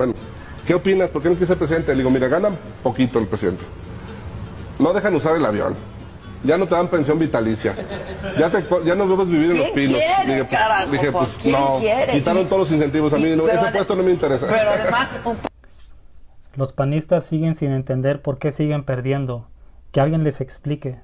bueno, ¿qué opinas? ¿Por qué no quieres ser presidente? Le digo, mira, gana poquito el presidente. No dejan usar el avión. Ya no te dan pensión vitalicia. Ya, te, ya no debes vivir en los pinos. quiere, dije, pues, carajo? dije, Pues, ¿quién no. quiere? Quitaron todos los incentivos. A mí no, ese puesto no me interesa. Pero además, un Los panistas siguen sin entender por qué siguen perdiendo. Que alguien les explique.